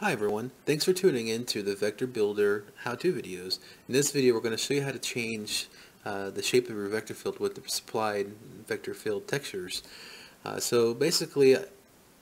Hi everyone, thanks for tuning in to the Vector Builder how-to videos. In this video we're going to show you how to change uh, the shape of your vector field with the supplied vector field textures. Uh, so basically,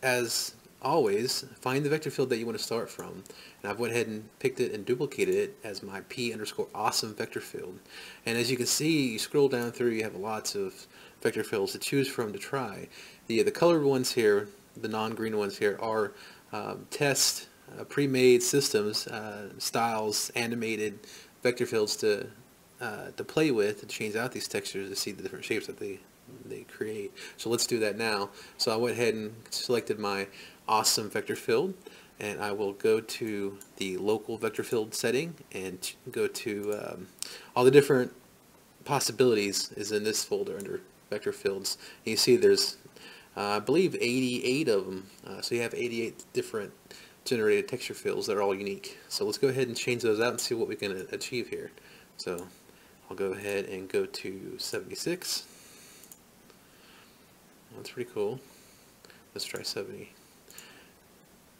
as always, find the vector field that you want to start from. And I've went ahead and picked it and duplicated it as my p underscore awesome vector field. And as you can see, you scroll down through, you have lots of vector fields to choose from to try. The, the colored ones here, the non-green ones here, are um, test uh, pre-made systems, uh, styles, animated vector fields to uh, to play with and change out these textures to see the different shapes that they they create. So let's do that now. So I went ahead and selected my awesome vector field and I will go to the local vector field setting and go to um, all the different possibilities is in this folder under vector fields. And you see there's uh, I believe 88 of them. Uh, so you have 88 different generated texture fields that are all unique. So let's go ahead and change those out and see what we can achieve here. So I'll go ahead and go to 76. That's pretty cool. Let's try 70.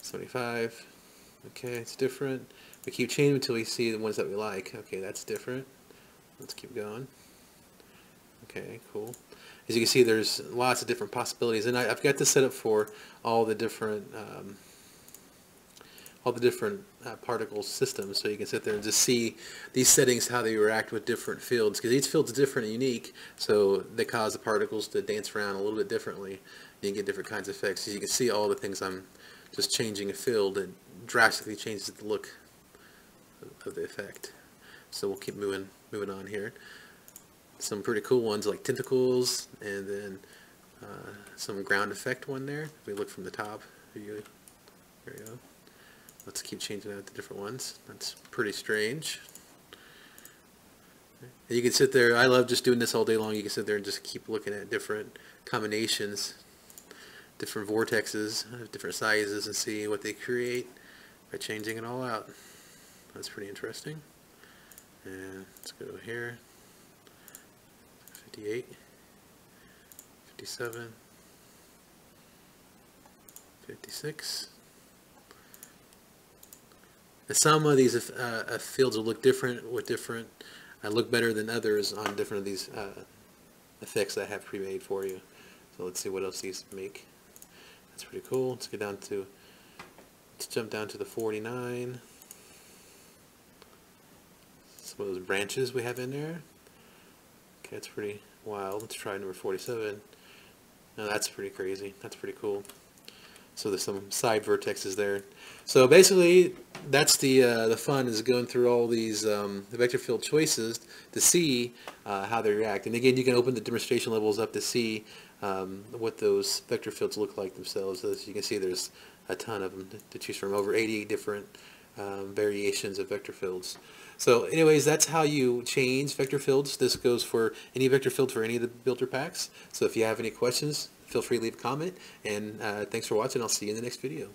75. Okay, it's different. We keep changing until we see the ones that we like. Okay, that's different. Let's keep going. Okay, cool. As you can see, there's lots of different possibilities, and I, have got this set up for all the different um, all the different uh, particle systems so you can sit there and just see these settings how they react with different fields because each field is different and unique so they cause the particles to dance around a little bit differently you can get different kinds of effects so you can see all the things I'm just changing a field it drastically changes the look of the effect. So we'll keep moving moving on here. Some pretty cool ones like tentacles and then uh, some ground effect one there. If we look from the top. There you go Keep changing out the different ones. That's pretty strange. You can sit there, I love just doing this all day long. You can sit there and just keep looking at different combinations, different vortexes, different sizes, and see what they create by changing it all out. That's pretty interesting. And let's go here. 58, 57, 56. Some of these uh, uh, fields will look different with different, uh, look better than others on different of these uh, effects that I have pre-made for you. So let's see what else these make. That's pretty cool. Let's get down to, let's jump down to the 49. Some of those branches we have in there. Okay, that's pretty wild. Let's try number 47. Now that's pretty crazy. That's pretty cool. So there's some side vertexes there. So basically, that's the uh, the fun is going through all these um, the vector field choices to see uh, how they react. And again, you can open the demonstration levels up to see um, what those vector fields look like themselves. As you can see, there's a ton of them to choose from, over 80 different um, variations of vector fields. So anyways, that's how you change vector fields. This goes for any vector field for any of the builder packs. So if you have any questions, feel free to leave a comment. And uh, thanks for watching. I'll see you in the next video.